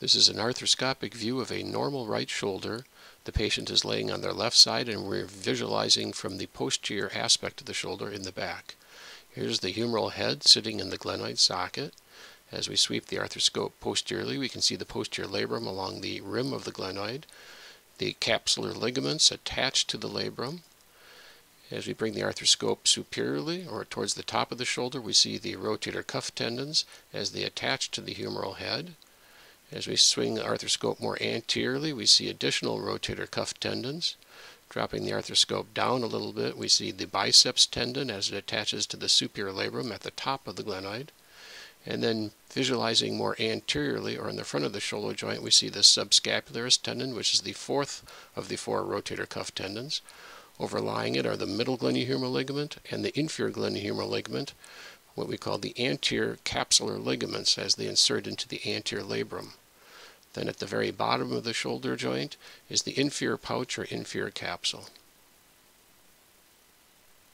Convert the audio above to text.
This is an arthroscopic view of a normal right shoulder. The patient is laying on their left side and we're visualizing from the posterior aspect of the shoulder in the back. Here's the humeral head sitting in the glenoid socket. As we sweep the arthroscope posteriorly, we can see the posterior labrum along the rim of the glenoid, the capsular ligaments attached to the labrum. As we bring the arthroscope superiorly or towards the top of the shoulder, we see the rotator cuff tendons as they attach to the humeral head. As we swing the arthroscope more anteriorly, we see additional rotator cuff tendons. Dropping the arthroscope down a little bit, we see the biceps tendon as it attaches to the superior labrum at the top of the glenoid. And then visualizing more anteriorly or in the front of the shoulder joint, we see the subscapularis tendon, which is the fourth of the four rotator cuff tendons. Overlying it are the middle glenohumeral ligament and the inferior glenohumeral ligament, what we call the anterior capsular ligaments as they insert into the anterior labrum. Then at the very bottom of the shoulder joint is the inferior pouch or inferior capsule.